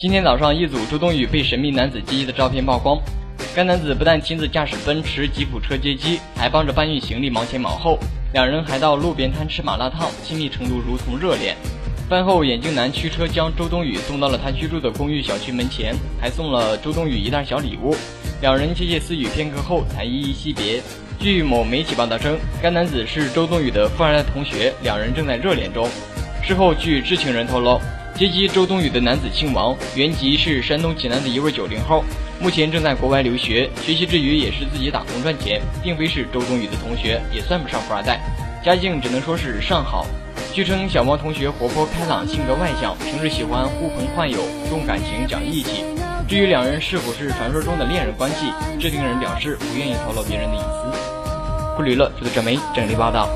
今天早上，一组周冬雨被神秘男子接机的照片曝光。该男子不但亲自驾驶奔驰吉普车接机，还帮着搬运行李，忙前忙后。两人还到路边摊吃麻辣烫，亲密程度如同热恋。饭后，眼镜男驱车将周冬雨送到了他居住的公寓小区门前，还送了周冬雨一袋小礼物。两人窃窃私语片刻后，才依依惜别。据某媒体报道称，该男子是周冬雨的富二代同学，两人正在热恋中。事后，据知情人透露。接机周冬雨的男子姓王，原籍是山东济南的一位九零后，目前正在国外留学，学习之余也是自己打工赚钱，并非是周冬雨的同学，也算不上富二代，家境只能说是尚好。据称，小王同学活泼开朗，性格外向，平时喜欢呼朋唤友，重感情讲义气。至于两人是否是传说中的恋人关系，制定人表示不愿意透露别人的隐私。不娱乐，就在这没整理报道。